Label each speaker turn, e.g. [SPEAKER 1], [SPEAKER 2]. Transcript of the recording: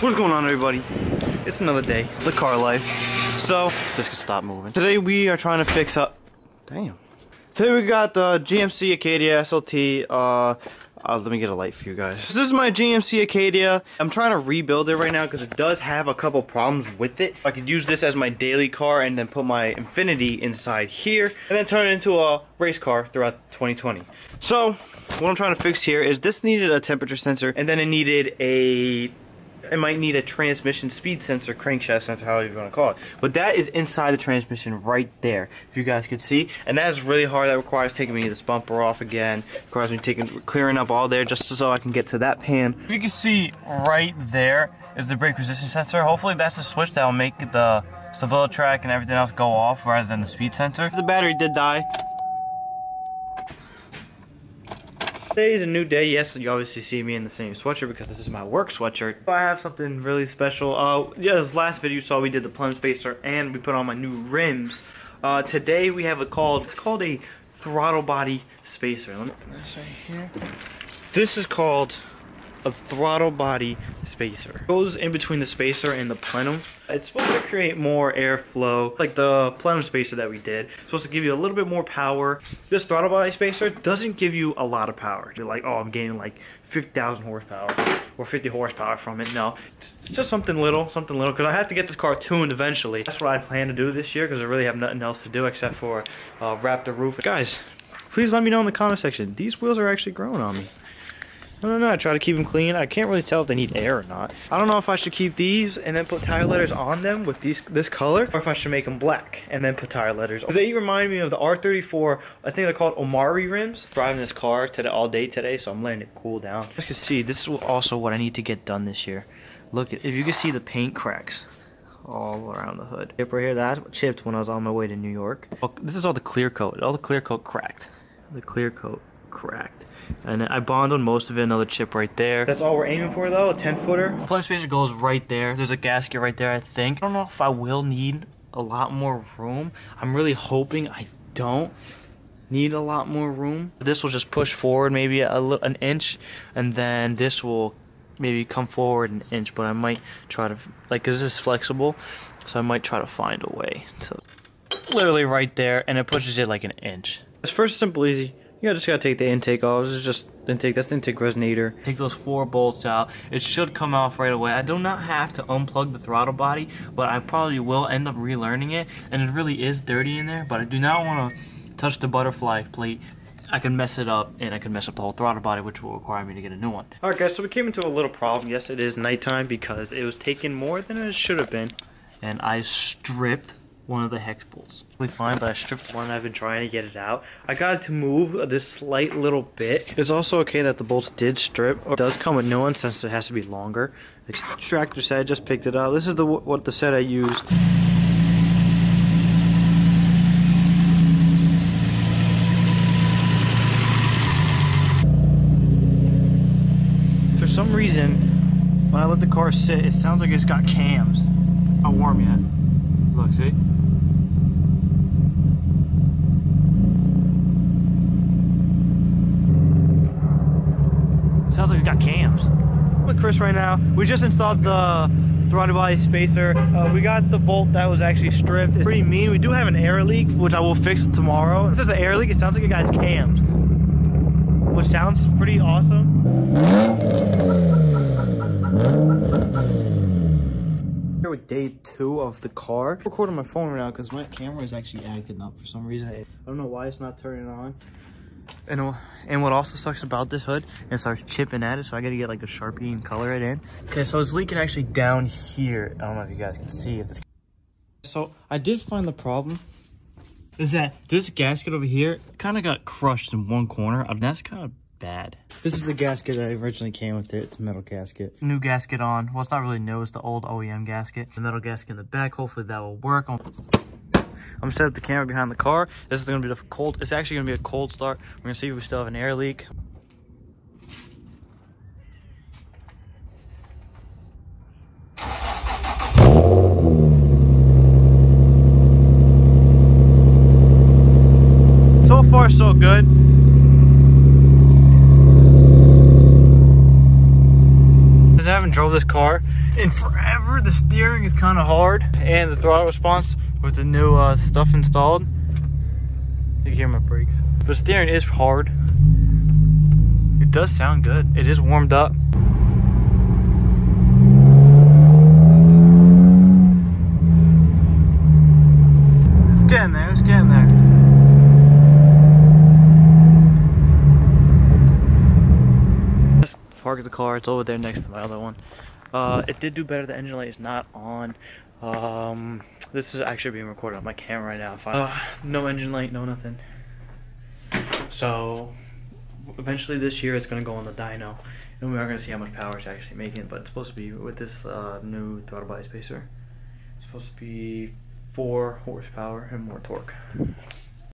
[SPEAKER 1] What's going on everybody? It's another day, the car life. So, this can stop moving. Today we are trying to fix up, damn. Today we got the GMC Acadia SLT, uh, uh, let me get a light for you guys. So this is my GMC Acadia. I'm trying to rebuild it right now because it does have a couple problems with it. I could use this as my daily car and then put my Infiniti inside here and then turn it into a race car throughout 2020. So what I'm trying to fix here is this needed a temperature sensor and then it needed a it might need a transmission speed sensor, crankshaft sensor, however you want to call it. But that is inside the transmission right there, if you guys could see. And that is really hard. That requires taking me this bumper off again. Requires me taking clearing up all there just so I can get to that pan. You can see right there is the brake resistance sensor. Hopefully that's the switch that will make the stability StabiliTrak and everything else go off rather than the speed sensor. The battery did die. Today is a new day. Yes, you obviously see me in the same sweatshirt because this is my work sweatshirt. But I have something really special. Uh, yeah, this last video you saw we did the plenum spacer and we put on my new rims. Uh, today we have a called, it's called a throttle body spacer. Let me, this right here. This is called a throttle body spacer. It goes in between the spacer and the plenum. It's supposed to create more airflow, like the plenum spacer that we did. It's supposed to give you a little bit more power. This throttle body spacer doesn't give you a lot of power. You're like, oh, I'm gaining like 50,000 horsepower or 50 horsepower from it. No, it's just something little, something little, because I have to get this car tuned eventually. That's what I plan to do this year, because I really have nothing else to do except for uh, wrap the roof. Guys, please let me know in the comment section. These wheels are actually growing on me. I don't know. I try to keep them clean. I can't really tell if they need air or not. I don't know if I should keep these and then put tire letters on them with these this color, or if I should make them black and then put tire letters. They remind me of the R34. I think they're called Omari rims. Driving this car today all day today, so I'm letting it cool down. As you can see, this is also what I need to get done this year. Look, if you can see the paint cracks all around the hood. Chip right here, that chipped when I was on my way to New York. Oh, this is all the clear coat. All the clear coat cracked. The clear coat cracked. And I bonded most of it, another chip right there. That's all we're aiming for though, a 10 footer. Plenum spacer goes right there. There's a gasket right there, I think. I don't know if I will need a lot more room. I'm really hoping I don't need a lot more room. This will just push forward maybe a, little an inch, and then this will maybe come forward an inch, but I might try to, like, cause this is flexible, so I might try to find a way to, literally right there, and it pushes it like an inch. It's first simple easy. You just gotta take the intake off. This is just intake. That's the intake resonator. Take those four bolts out. It should come off right away. I do not have to unplug the throttle body, but I probably will end up relearning it. And it really is dirty in there, but I do not want to touch the butterfly plate. I can mess it up, and I can mess up the whole throttle body, which will require me to get a new one. Alright guys, so we came into a little problem. Yes, it is nighttime because it was taking more than it should have been. And I stripped one of the hex bolts. Really fine, but I stripped one. I've been trying to get it out. I got it to move this slight little bit. It's also okay that the bolts did strip. It does come with new ones since it has to be longer. Extractor set, I just picked it up. This is the what the set I used. For some reason, when I let the car sit, it sounds like it's got cams. How warm yet? Look, see? Sounds like we got cams. I'm With Chris right now, we just installed the throttle body spacer. Uh, we got the bolt that was actually stripped. It's pretty mean. We do have an air leak, which I will fix tomorrow. Since it's an air leak, it sounds like it got cams, which sounds pretty awesome. Here with day two of the car. I'm recording my phone right now because my camera is actually acting up for some reason. I don't know why it's not turning on. And, and what also sucks about this hood, it starts chipping at it, so I gotta get like a Sharpie and color it in. Okay, so it's leaking actually down here. I don't know if you guys can see if this. So I did find the problem is that this gasket over here kind of got crushed in one corner. I mean, that's kind of bad. This is the gasket that originally came with it. It's a metal gasket. New gasket on. Well, it's not really new. It's the old OEM gasket. The metal gasket in the back. Hopefully that will work. I'm gonna set up the camera behind the car. This is gonna be the cold, it's actually gonna be a cold start. We're gonna see if we still have an air leak. So far, so good. I haven't drove this car in forever. The steering is kind of hard, and the throttle response with the new uh, stuff installed. You can hear my brakes. The steering is hard. It does sound good. It is warmed up. It's getting there. It's getting there. Just park the car. It's over there next to my other one. Uh, it did do better. The engine light is not on. Um, this is actually being recorded on my camera right now. Uh, no engine light, no nothing. So eventually this year it's gonna go on the dyno, and we are gonna see how much power it's actually making. But it's supposed to be with this uh, new throttle body spacer. It's supposed to be four horsepower and more torque.